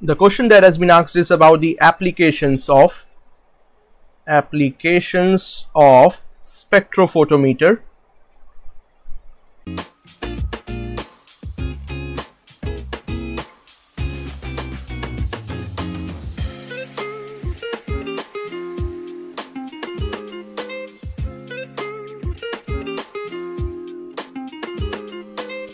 the question that has been asked is about the applications of applications of spectrophotometer.